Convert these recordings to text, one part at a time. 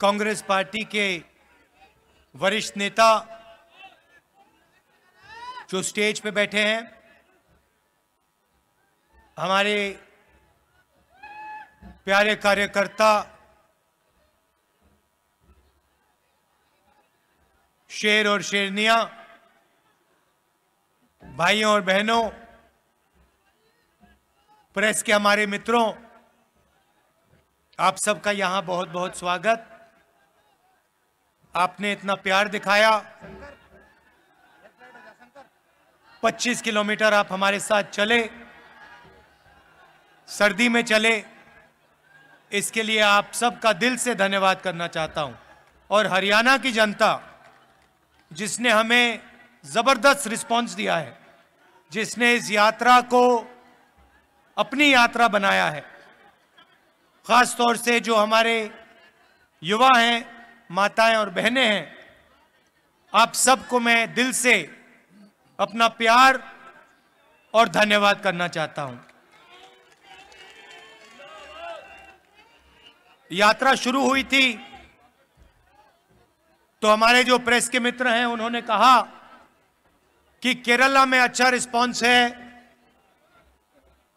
Congress party के वरिष्ठ नेता जो स्टेज पे बैठे हैं, हमारे प्यारे कार्यकर्ता शेर और शेरनिया, भाइयों और बहनों, प्रेस के हमारे मित्रों, आप सबका यहाँ बहुत बहुत स्वागत। आपने इतना प्यार दिखाया। 25 किलोमीटर आप हमारे साथ चले, सर्दी में चले। इसके लिए आप सबका दिल से धन्यवाद करना चाहता हूँ। और हरियाणा की जनता, जिसने हमें ज़बरदस्त रिस्पांस दिया है, जिसने इस यात्रा को अपनी यात्रा बनाया है खास तौर से जो हमारे युवा हैं माताएँ और बहनें हैं, आप सबको मैं दिल से अपना प्यार और धन्यवाद करना चाहता हूँ। यात्रा शुरू हुई थी तो हमारे जो प्रेस के मित्र हैं, उन्होंने कहा कि केरला में अच्छा रिस्पांस है,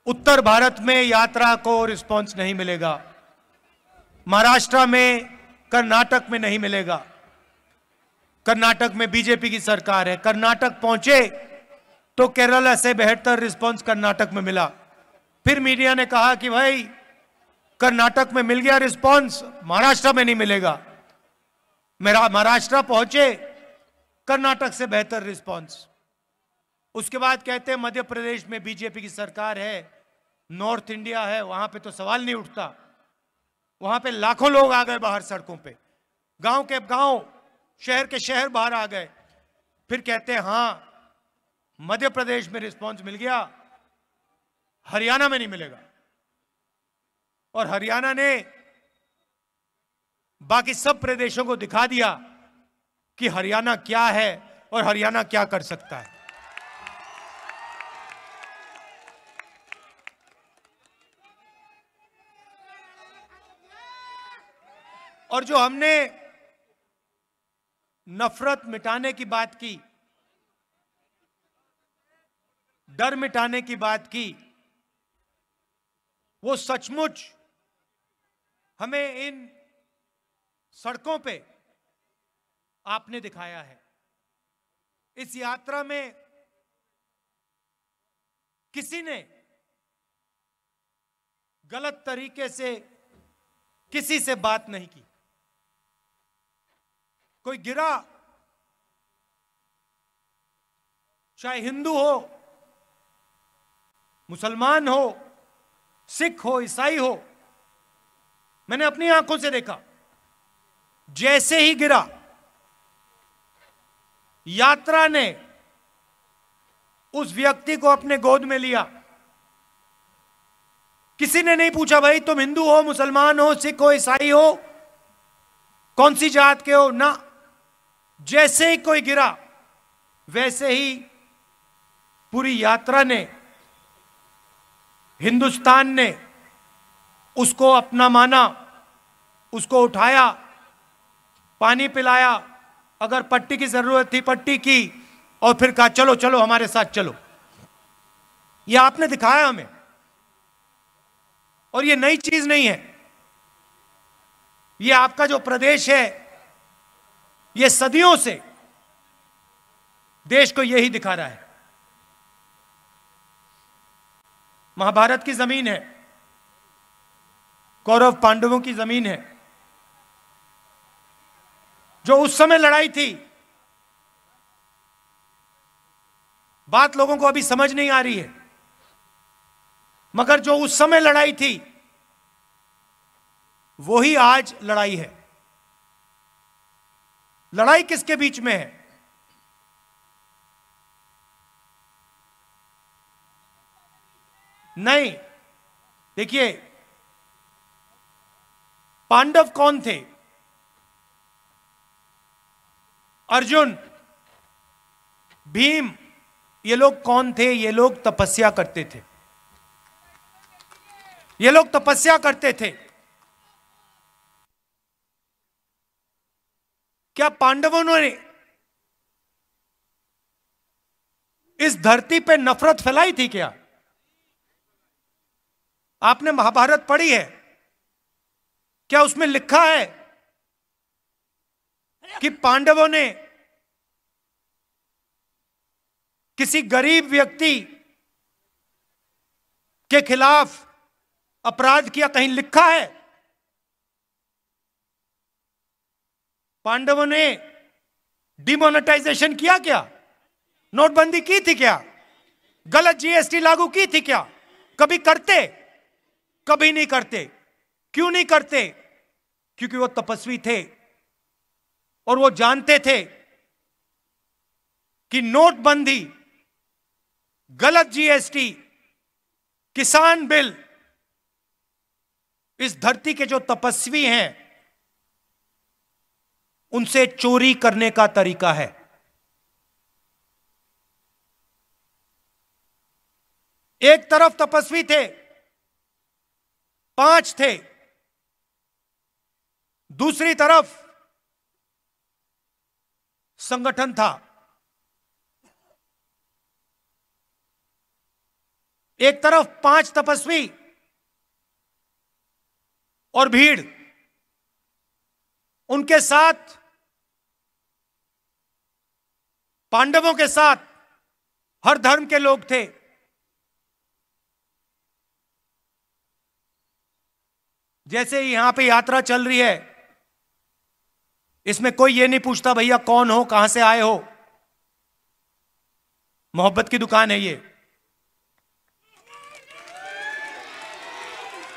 उत्तर भारत में यात्रा को रिस्पांस नहीं मिलेगा। महाराष्ट्र में कर्नाटक में नहीं मिलेगा। कर्नाटक में बीजेपी की सरकार है। कर्नाटक पहुँचे तो केरला से बेहतर रिस्पांस कर्नाटक में मिला। फिर मीडिया ने कहा कि भाई, कर्नाटक में मिल गया रिस्पांस, महाराष्ट्र में नहीं मिलेगा। मेरा, महाराष्ट्र पहुँचे, कर्नाटक से बेहतर रिस्पांस। उसके बाद कहते हैं, मध्य प्रदेश में बीजेपी की सरकार है, नॉर्थ इंडिया है, वहाँ पे तो सवाल नहीं उठता। वहाँ पे लाखों लोग आ गए बाहर सड़कों पे। गाँव के गाँव, शहर के शहर बाहर आ गए। फिर कहते हैं, हाँ, मध्य प्रदेश में रिस्पांस मिल गया, हरियाणा में नहीं मिलेगा। और हरियाणा ने बाकी सब प्रदेशों को दिखा दिया कि हरियाणा क्या है और हरियाणा क्या कर सकता है। और जो हमने नफरत मिटाने की बात की, डर मिटाने की बात की, वो सचमुच हमें इन सड़कों पे आपने दिखाया है। इस यात्रा में किसी ने गलत तरीके से किसी से बात नहीं की। कोई गिरा, चाहे हिंदू हो, मुसलमान हो, सिख हो, ईसाई हो, मैंने अपनी आँखों से देखा, जैसे ही गिरा, यात्रा ने उस व्यक्ति को अपने गोद में लिया। किसी ने नहीं पूछा, भाई, तुम हिंदू हो, मुसलमान हो, सिख हो, ईसाई हो, कौन सी जात के हो? ना। जैसे ही कोई गिरा, वैसे ही पूरी यात्रा ने, हिंदुस्तान ने उसको अपना माना, उसको उठाया, पानी पिलाया, अगर पट्टी की ज़रूरत थी पट्टी की, और फिर कहा, चलो चलो, हमारे साथ चलो। यह आपने दिखाया हमें। और यह नई चीज़ नहीं है। यह आपका जो प्रदेश है यह सदियों से देश को यही दिखा रहा है। महाभारत की ज़मीन है। कौरव पांडवों की ज़मीन है। जो उस समय लड़ाई थी, बात लोगों को अभी समझ नहीं आ रही है। मगर जो उस समय लड़ाई थी वही आज लड़ाई है। लड़ाई किसके बीच में है? नहीं। देखिए, पांडव कौन थे? अर्जुन, भीम, ये लोग कौन थे? ये लोग तपस्या करते थे। ये लोग तपस्या करते थे। क्या पांडवों ने इस धरती पे नफरत फैलाई थी क्या? आपने महाभारत पढ़ी है? क्या उसमें लिखा है कि पांडवों ने किसी गरीब व्यक्ति के खिलाफ अपराध किया? कहीं लिखा है? पांडवों ने डिमोनेटाइजेशन किया क्या? नोटबंदी की थी क्या? गलत जीएसटी लागू की थी क्या? कभी करते? कभी नहीं करते। क्यों नहीं करते? क्योंकि वो तपस्वी थे और वो जानते थे कि नोटबंदी, गलत जीएसटी किसान बिल, इस धरती के जो तपस्वी हैं उनसे चोरी करने का तरीका है। एक तरफ़ तपस्वी थे, पाँच थे। दूसरी तरफ़ संगठन था। एक तरफ़ पाँच तपस्वी और भीड़। उनके साथ पांडवों के साथ हर धर्म के लोग थे। जैसे यहाँ पे यात्रा चल रही है, इसमें कोई ये नहीं पूछता, भैया, कौन हो? कहाँ से आए हो? मोहब्बत की दुकान है ये।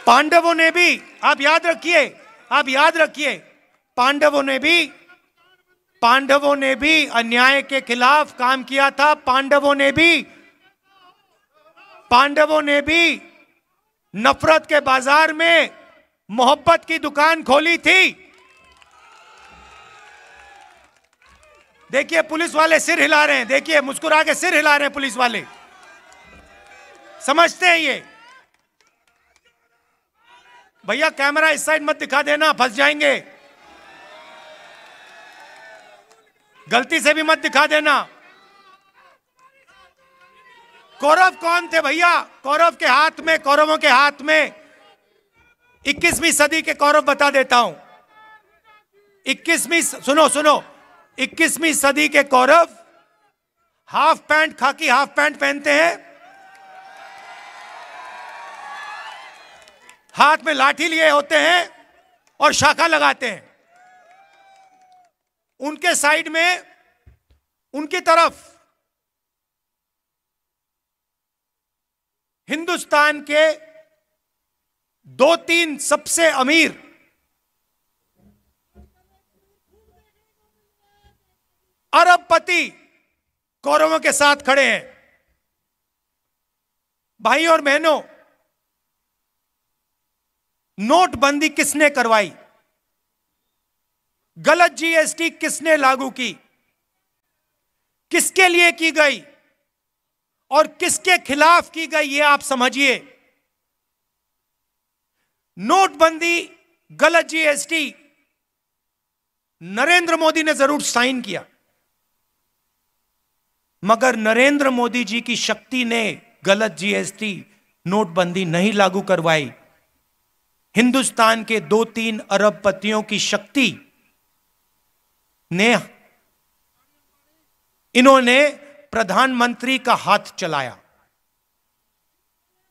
पांडवों ने भी, आप याद रखिए, आप याद रखिए, पांडवों ने भी पांडवों ने भी अन्याय के खिलाफ काम किया था, पांडवों ने भी। पांडवों ने भी नफरत के बाज़ार में मोहब्बत की दुकान खोली थी। देखिए, पुलिस वाले सिर हिला रहे हैं। देखिए, मुस्कुरा के सिर हिला रहे हैं पुलिस वाले। समझते हैं ये। भैया, कैमरा इस साइड मत दिखा देना, फंस जाएँगे। गलती से भी मत दिखा देना। कौरव कौन थे भैया? कौरव के हाथ में, कौरवों के हाथ में। 21वीं सदी के कौरव बता देता हूँ। 21वीं सुनो सुनो। 21वीं सदी के कौरव हाफ़ पैंट, खाकी हाफ़ पैंट पहनते हैं। हाथ में लाठी लिए होते हैं और शाखा लगाते हैं। उनके साइड में, उनकी तरफ़, हिंदुस्तान के दो तीन सबसे अमीर, अरबपति कौरवों के साथ खड़े हैं। भाई और बहनों, नोटबंदी किसने करवाई? गलत जीएसटी किसने लागू की? किसके लिए की गई? और किसके खिलाफ की गई, ये आप समझिए। नोटबंदी, गलत जीएसटी नरेंद्र मोदी ने ज़रूर साइन किया। मगर नरेंद्र मोदी जी की शक्ति ने गलत जीएसटी नोटबंदी नहीं लागू करवाई। हिंदुस्तान के दो तीन अरबपतियों की शक्ति ने इन्होंने प्रधानमंत्री का हाथ चलाया।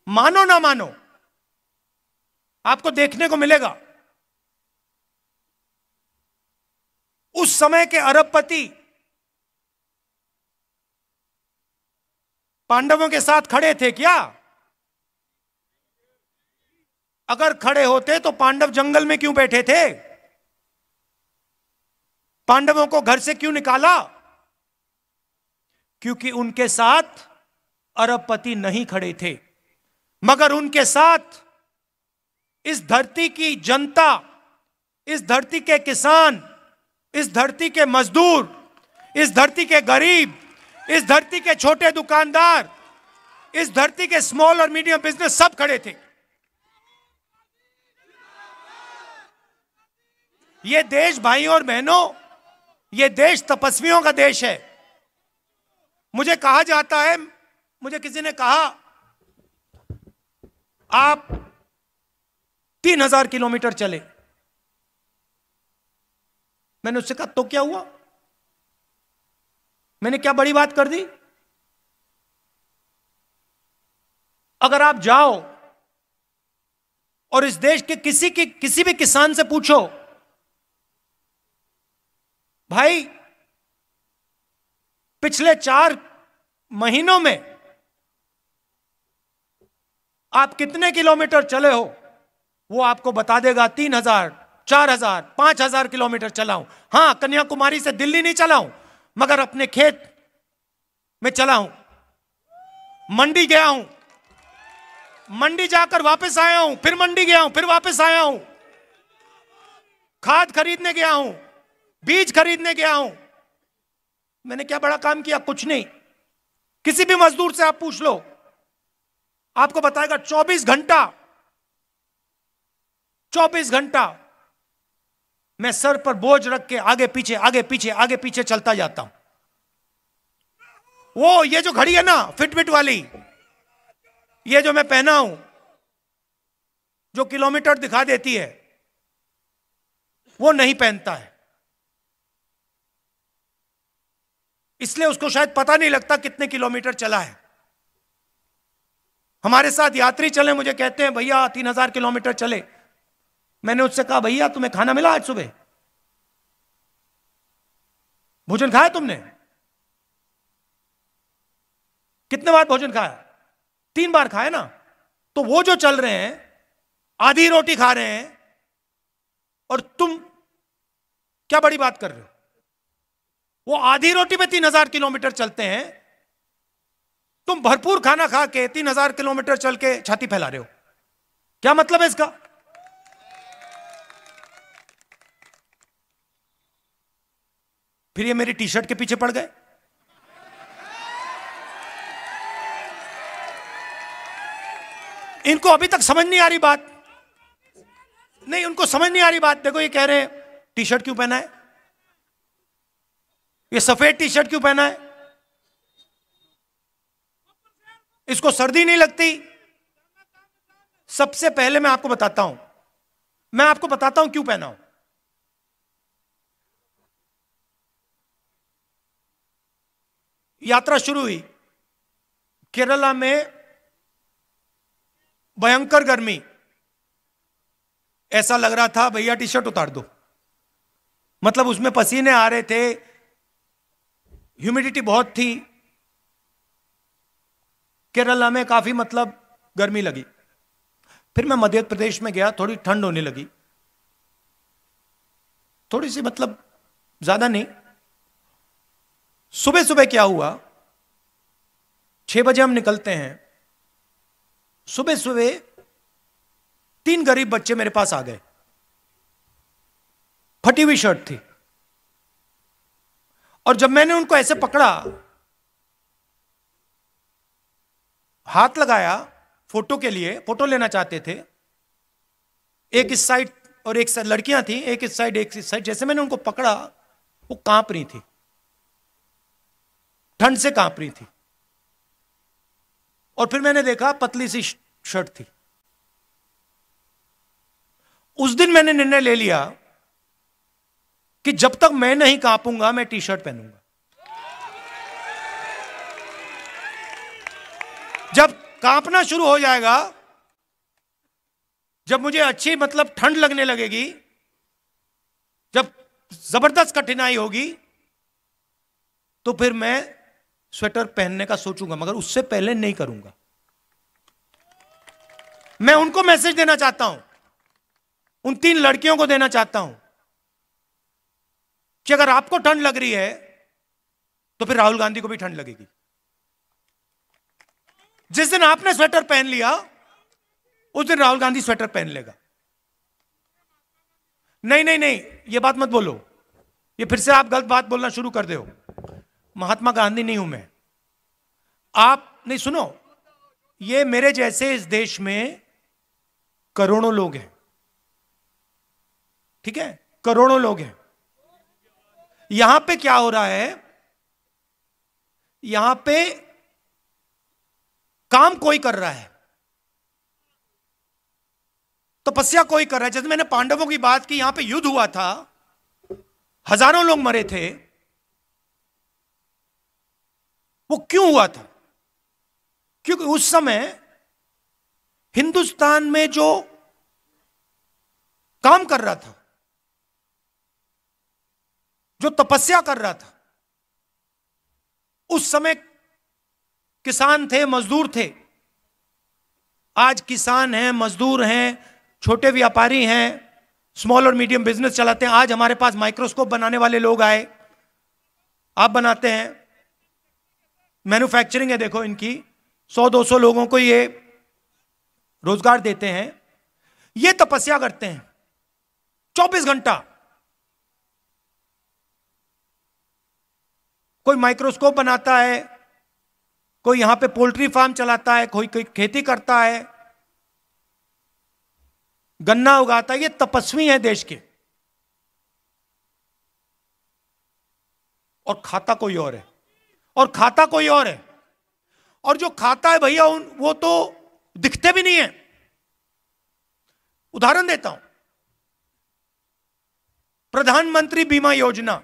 मानो ना मानो, आपको देखने को मिलेगा। उस समय के अरबपति पांडवों के साथ खड़े थे क्या? अगर खड़े होते तो पांडव जंगल में क्यों बैठे थे? पांडवों को घर से क्यों निकाला? क्योंकि उनके साथ अरबपति नहीं खड़े थे। मगर उनके साथ इस धरती की जनता, इस धरती के किसान, इस धरती के मजदूर, इस धरती के गरीब, इस धरती के छोटे दुकानदार, इस धरती के स्मॉल और मीडियम बिज़नेस सब खड़े थे। ये देश भाई और बहनों यह देश तपस्वियों का देश है। मुझे कहा जाता है, मुझे किसी ने कहा, आप तीन हज़ार किलोमीटर चले। मैंने उससे कहा तो क्या हुआ? मैंने क्या बड़ी बात कर दी? अगर आप जाओ और इस देश के किसी के, किसी भी किसान से पूछो भाई, पिछले चार महीनों में आप कितने किलोमीटर चले हो? वो आपको बता देगा, तीन हज़ार, चार हज़ार, पाँच हज़ार किलोमीटर चला हूँ, कन्याकुमारी से दिल्ली नहीं चला हूँ मगर अपने खेत में चला हूँ मंडी गया हूँ। मंडी जाकर वापस आया हूँ, फिर मंडी गया हूँ, फिर वापस आया हूँ। खाद खरीदने गया हूँ। बीज खरीदने गया हूँ। मैंने क्या बड़ा काम किया? कुछ नहीं। किसी भी मजदूर से आप पूछ लो। आपको बताएगा 24 घंटा 24 घंटा मैं सर पर बोझ रख के आगे पीछे आगे पीछे आगे पीछे चलता जाता हूँ। वो, ये जो घड़ी है ना, फिटबिट वाली, ये जो मैं पहना हूँ, जो किलोमीटर दिखा देती है, वो नहीं पहनता है। इसलिए उसको शायद पता नहीं लगता कितने किलोमीटर चला है। हमारे साथ यात्री चले, मुझे कहते हैं, भैया, तीन हज़ार किलोमीटर चले। मैंने उससे कहा, भैया, तुम्हें खाना मिला आज सुबह? भोजन खाया तुमने? कितने बार भोजन खाया? तीन बार खाया ना। तो वो जो चल रहे हैं, आधी रोटी खा रहे हैं, और तुम क्या बड़ी बात कर रहे हो? वो आधी रोटी में तीन हज़ार किलोमीटर चलते हैं। तुम भरपूर खाना खा के तीन हज़ार किलोमीटर चल के छाती फैला रहे हो। क्या मतलब है इसका? फिर ये मेरी टी शर्ट के पीछे पड़ गए। इनको अभी तक समझ नहीं आ रही बात। नहीं, उनको समझ नहीं आ रही बात। देखो, ये कह रहे हैं टी शर्ट क्यों पहना है? ये सफ़ेद टी शर्ट क्यों पहना है? इसको सर्दी नहीं लगती? सबसे पहले मैं आपको बताता हूँ। मैं आपको बताता हूँ क्यों पहना हूँ। यात्रा शुरू हुई। केरला में भयंकर गर्मी। ऐसा लग रहा था, भैया टी शर्ट उतार दो। मतलब उसमें पसीने आ रहे थे ह्यूमिडिटी बहुत थी। केरला में काफ़ी मतलब गर्मी लगी। फिर मैं मध्य प्रदेश में गया, थोड़ी ठंड होने लगी। थोड़ी सी मतलब ज़्यादा नहीं। सुबह सुबह क्या हुआ? छह बजे हम निकलते हैं। सुबह सुबह तीन गरीब बच्चे मेरे पास आ गए। फटी हुई शर्ट थी। और जब मैंने उनको ऐसे पकड़ा, हाथ लगाया फ़ोटो के लिए, फ़ोटो लेना चाहते थे। एक इस साइड और एक साइड, लड़कियाँ थी, एक इस साइड, एक इस साइड, जैसे मैंने उनको पकड़ा, वो काँप रही थी। ठंड से काँप रही थी। और फिर मैंने देखा, पतली सी शर्ट थी। उस दिन मैंने निर्णय ले लिया कि जब तक मैं नहीं कांपूँगा, मैं टी शर्ट पहनूँगा। जब कांपना शुरू हो जाएगा, जब मुझे अच्छी मतलब ठंड लगने लगेगी, जब ज़बरदस्त कठिनाई होगी तो फिर मैं स्वेटर पहनने का सोचूँगा, मगर उससे पहले नहीं करूँगा। मैं उनको मैसेज देना चाहता हूँ, उन तीन लड़कियों को देना चाहता हूँ कि अगर आपको ठंड लग रही है तो फिर राहुल गांधी को भी ठंड लगेगी। जिस दिन आपने स्वेटर पहन लिया, उस दिन राहुल गांधी स्वेटर पहन लेगा। नहीं नहीं नहीं, ये बात मत बोलो। ये फिर से आप गलत बात बोलना शुरू कर दो। महात्मा गांधी नहीं हूँ मैं। आप, नहीं, सुनो, ये मेरे जैसे इस देश में करोड़ों लोग हैं। ठीक है? करोड़ों लोग हैं। यहाँ पे क्या हो रहा है? यहाँ पे काम कोई कर रहा है। तपस्या तो कोई कर रहा है। जैसे मैंने पांडवों की बात की, यहाँ पे युद्ध हुआ था। हज़ारों लोग मरे थे। वो क्यों हुआ था? क्योंकि उस समय हिंदुस्तान में जो काम कर रहा था जो तपस्या कर रहा था। उस समय किसान थे, मजदूर थे। आज किसान हैं, मजदूर हैं, छोटे व्यापारी हैं स्मॉल और मीडियम बिज़नेस चलाते हैं। आज हमारे पास माइक्रोस्कोप बनाने वाले लोग आए। आप बनाते हैं। मैन्युफैक्चरिंग है देखो इनकी। 100-200 लोगों को ये रोज़गार देते हैं। ये तपस्या करते हैं। 24 घंटा कोई माइक्रोस्कोप बनाता है, कोई यहाँ पे पोल्ट्री फार्म चलाता है, कोई कोई खेती करता है, गन्ना उगाता है, ये तपस्वी है देश के। और खाता कोई और है। और खाता कोई और है। और जो खाता है भैया वो तो दिखते भी नहीं है। उदाहरण देता हूँ। प्रधानमंत्री बीमा योजना।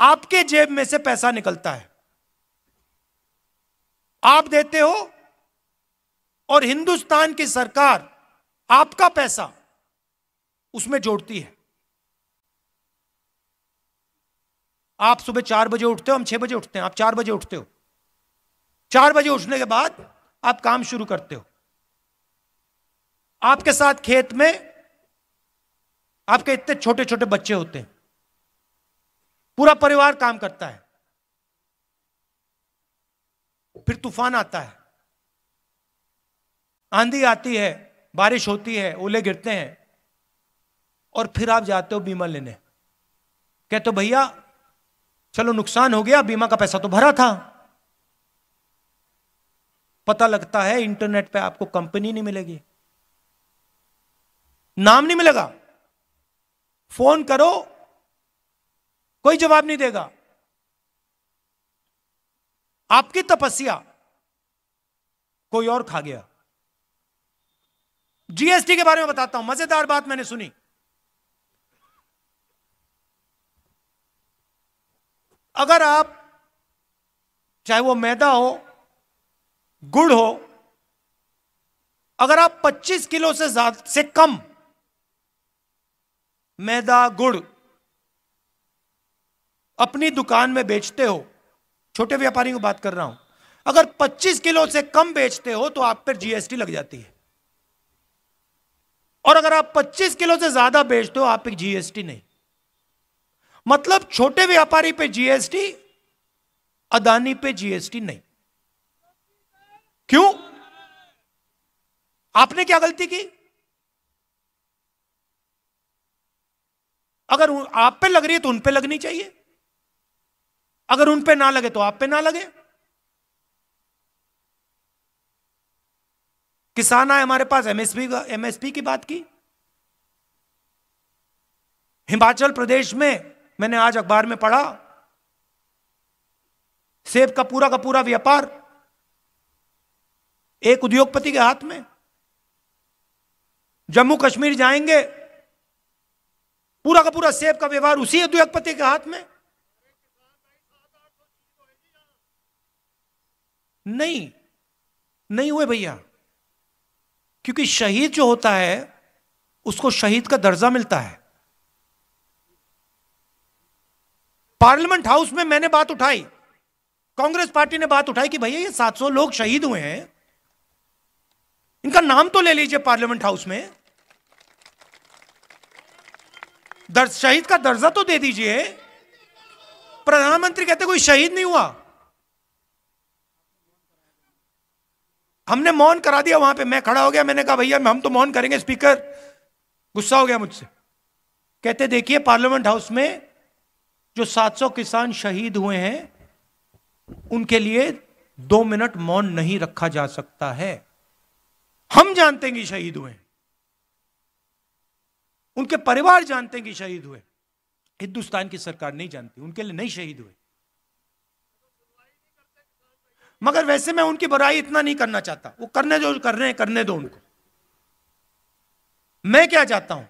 आपके जेब में से पैसा निकलता है। आप देते हो और हिंदुस्तान की सरकार आपका पैसा उसमें जोड़ती है। आप सुबह चार बजे उठते हो, हम छह बजे उठते हैं। आप चार बजे उठते हो। चार बजे उठने के बाद आप काम शुरू करते हो। आपके साथ खेत में आपके इतने छोटे छोटे बच्चे होते हैं। पूरा परिवार काम करता है। फिर तूफ़ान आता है। आंधी आती है, बारिश होती है, ओले गिरते हैं। और फिर आप जाते हो बीमा लेने। कहते हो, भैया, चलो नुकसान हो गया, बीमा का पैसा तो भरा था। पता लगता है इंटरनेट पे आपको कंपनी नहीं मिलेगी। नाम नहीं मिलेगा। फ़ोन करो कोई जवाब नहीं देगा। आपकी तपस्या कोई और खा गया। जीएसटी के बारे में बताता हूँ, मज़ेदार बात मैंने सुनी। अगर आप, चाहे वो मैदा हो, गुड़ हो, अगर आप 25 किलो से ज़्यादा से कम मैदा, गुड़ अपनी दुकान में बेचते हो। छोटे व्यापारी को बात कर रहा हूँ। अगर 25 किलो से कम बेचते हो तो आप पर जीएसटी लग जाती है। और अगर आप 25 किलो से ज़्यादा बेचते हो, आप पे जीएसटी नहीं। मतलब छोटे व्यापारी पे जीएसटी अदानी पे जीएसटी नहीं। क्यों? आपने क्या गलती की? अगर आप पे लग रही है तो उन पे लगनी चाहिए। अगर उन पे ना लगे तो आप पे ना लगे। किसान आए हमारे पास एमएसपी एमएसपी की बात की। हिमाचल प्रदेश में मैंने आज अखबार में पढ़ा, सेब का पूरा का पूरा व्यापार एक उद्योगपति के हाथ में। जम्मू कश्मीर जाएँगे, पूरा का पूरा सेब का व्यवहार उसी उद्योगपति के हाथ में। नहीं नहीं हुए भैया। क्योंकि शहीद जो होता है उसको शहीद का दर्जा मिलता है। पार्लियामेंट हाउस में मैंने बात उठाई कांग्रेस पार्टी ने बात उठाई कि भैया ये 700 लोग शहीद हुए हैं। इनका नाम तो ले लीजिए पार्लियामेंट हाउस में। दर, शहीद का दर्जा तो दे दीजिए। प्रधानमंत्री कहते कोई शहीद नहीं हुआ। हमने मौन करा दिया वहाँ पे। मैं खड़ा हो गया, मैंने कहा, भैया, हम तो मौन करेंगे, स्पीकर। गुस्सा हो गया मुझसे। कहते, देखिए, पार्लियामेंट हाउस में जो 700 किसान शहीद हुए हैं, उनके लिए दो मिनट मौन नहीं रखा जा सकता है। हम जानते हैं कि शहीद हुए उनके परिवार जानते हैं कि शहीद हुए हिंदुस्तान की सरकार नहीं जानती, उनके लिए नहीं शहीद हुए। मगर वैसे मैं उनकी बुराई इतना नहीं करना चाहता। वो करने जो कर रहे हैं, करने दो उनको। मैं क्या चाहता हूँ?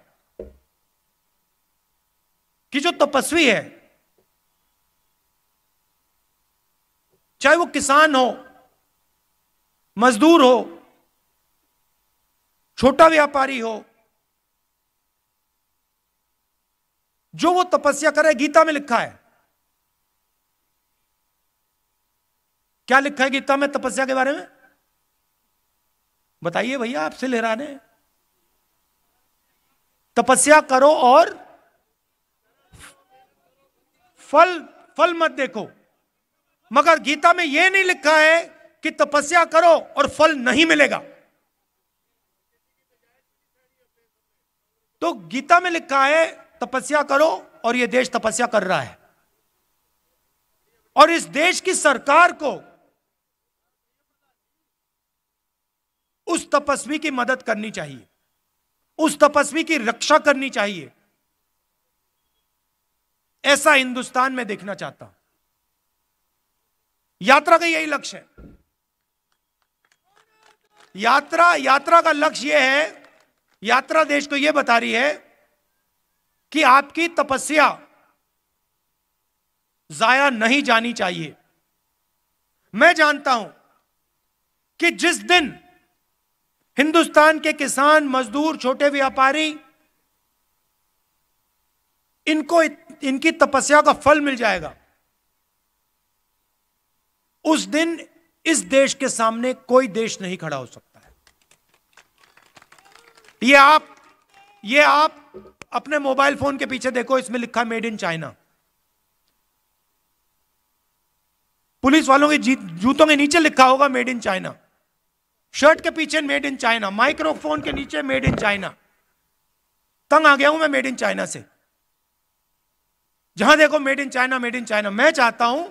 कि जो तपस्वी है, चाहे वो किसान हो, मजदूर हो, छोटा व्यापारी हो, जो वो तपस्या करे, गीता में लिखा है क्या लिखा है गीता में तपस्या के बारे में? बताइए भैया आपसे लहराने तपस्या करो और फल फल मत देखो। मगर गीता में यह नहीं लिखा है कि तपस्या करो और फल नहीं मिलेगा। तो गीता में लिखा है, तपस्या करो और यह देश तपस्या कर रहा है। और इस देश की सरकार को उस तपस्वी की मदद करनी चाहिए। उस तपस्वी की रक्षा करनी चाहिए। ऐसा हिंदुस्तान में देखना चाहता हूँ। यात्रा का यही लक्ष्य है। यात्रा यात्रा का लक्ष्य यह है, यात्रा देश को यह बता रही है कि आपकी तपस्या जाया नहीं जानी चाहिए। मैं जानता हूँ कि जिस दिन हिंदुस्तान के किसान, मजदूर, छोटे व्यापारी, इनको इनकी तपस्या का फल मिल जाएगा। उस दिन इस देश के सामने कोई देश नहीं खड़ा हो सकता है। ये आप ये आप अपने मोबाइल फ़ोन के पीछे देखो, इसमें लिखा मेड इन चाइना। पुलिस वालों के जूतों के नीचे लिखा होगा मेड इन चाइना। शर्ट के पीछे मेड इन चाइना माइक्रोफोन के नीचे मेड इन चाइना तंग आ गया हूँ मैं मेड इन चाइना से। जहाँ देखो made in China made in China मैं चाहता हूँ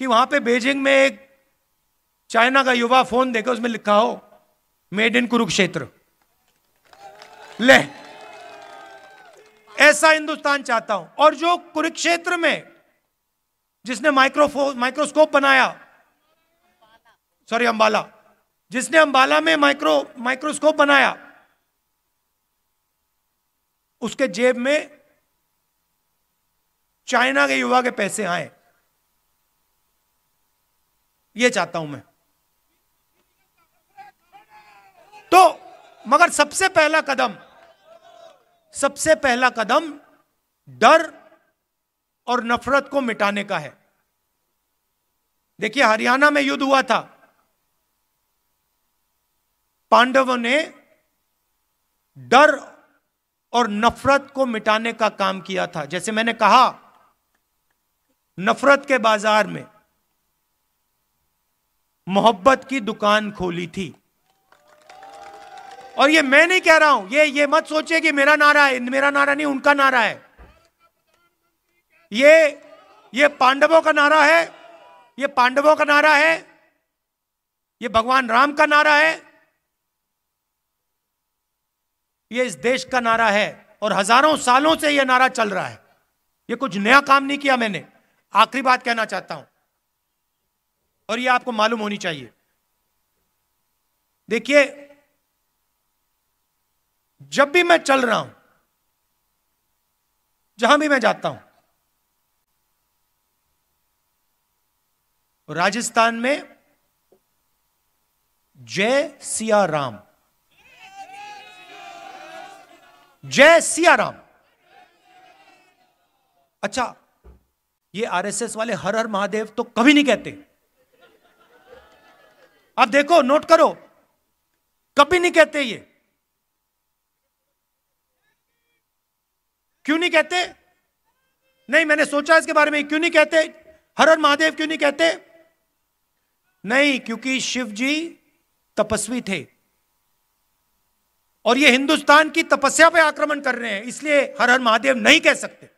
कि वहाँ पे बेजिंग में एक चाइना का युवा फ़ोन देखो, उसमें लिखा हो मेड इन कुरुक्षेत्र। ले, ऐसा हिंदुस्तान चाहता हूँ। और जो कुरुक्षेत्र में जिसने माइक्रोफोन माइक्रोस्कोप बनाया सॉरी अंबाला जिसने अंबाला में माइक्रो, माइक्रोस्कोप बनाया, उसके जेब में चाइना के युवा के पैसे आए। ये चाहता हूँ मैं। तो मगर सबसे पहला कदम, सबसे पहला कदम डर और नफरत को मिटाने का है। देखिए, हरियाणा में युद्ध हुआ था। पांडवों ने डर और नफरत को मिटाने का काम किया था। जैसे मैंने कहा, नफरत के बाज़ार में मोहब्बत की दुकान खोली थी। और ये मैं नहीं कह रहा हूँ, ये ये मत सोचिए कि मेरा नारा है, मेरा नारा नहीं, उनका नारा है। ये ये पांडवों का नारा है, ये पांडवों का नारा है, ये भगवान राम का नारा है ये इस देश का नारा है और हज़ारों सालों से यह नारा चल रहा है। ये कुछ नया काम नहीं किया मैंने। आखिरी बात कहना चाहता हूँ। और यह आपको मालूम होनी चाहिए। देखिए, जब भी मैं चल रहा हूँ, जहाँ भी मैं जाता हूँ, राजस्थान में जय सिया राम। जय सिया राम। अच्छा ये आरएसएस वाले हर हर महादेव तो कभी नहीं कहते। आप देखो, नोट करो, कभी नहीं कहते ये। क्यों नहीं कहते? नहीं, मैंने सोचा इसके बारे में, क्यों नहीं कहते? हर हर महादेव क्यों नहीं कहते? नहीं, क्योंकि शिव जी तपस्वी थे। और ये हिंदुस्तान की तपस्या पे आक्रमण कर रहे हैं, इसलिए हर हर महादेव नहीं कह सकते।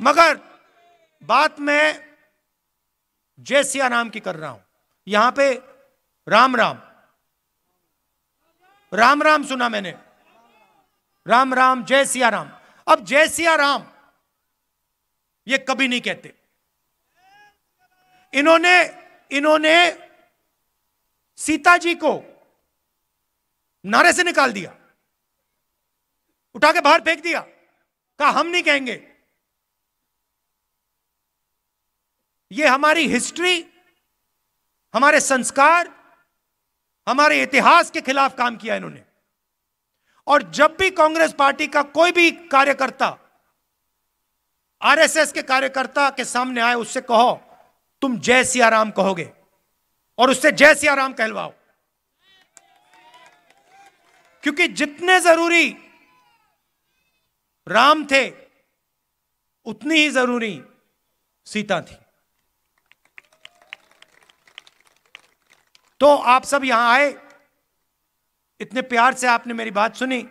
मगर बात मैं जय सिया राम की कर रहा हूँ। यहाँ पे राम राम। राम राम सुना मैंने। राम राम, जय सिया राम। अब जय सिया राम, ये कभी नहीं कहते। इन्होंने इन्होंने सीता जी को नारे से निकाल दिया, उठा के बाहर फेंक दिया, कहा, हम नहीं कहेंगे। ये हमारी हिस्ट्री, हमारे संस्कार, हमारे इतिहास के खिलाफ काम किया इन्होंने। और जब भी कांग्रेस पार्टी का कोई भी कार्यकर्ता आरएसएस के कार्यकर्ता के सामने आए, उससे कहो, तुम जय सिया राम कहोगे। और उससे जय सिया राम कहलवाओ। क्योंकि जितने ज़रूरी राम थे, उतनी ही ज़रूरी सीता थी। तो आप सब यहाँ आए, इतने प्यार से आपने मेरी बात सुनी,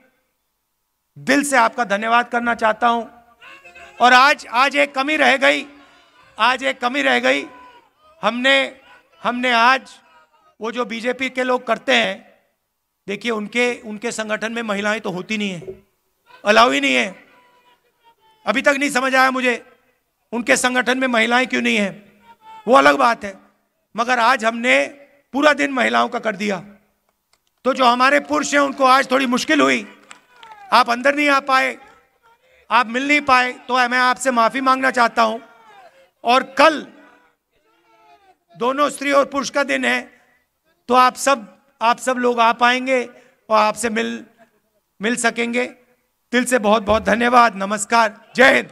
दिल से आपका धन्यवाद करना चाहता हूँ। और आज आज एक कमी रह गई, आज एक कमी रह गई, हमने हमने आज वो जो बीजेपी के लोग करते हैं, देखिए उनके उनके संगठन में महिलाएँ तो होती नहीं है। अलाउ ही नहीं है। अभी तक नहीं समझ आया मुझे, उनके संगठन में महिलाएँ क्यों नहीं है? वो अलग बात है। मगर आज हमने पूरा दिन महिलाओं का कर दिया। तो जो हमारे पुरुष हैं, उनको आज थोड़ी मुश्किल हुई। आप अंदर नहीं आ पाए, आप मिल नहीं पाए तो मैं आपसे माफ़ी मांगना चाहता हूँ। और कल दोनों स्त्री और पुरुष का दिन है। तो आप सब आप सब लोग आ पाएँगे और आपसे मिल मिल सकेंगे। दिल से बहुत बहुत धन्यवाद। नमस्कार। जय हिंद।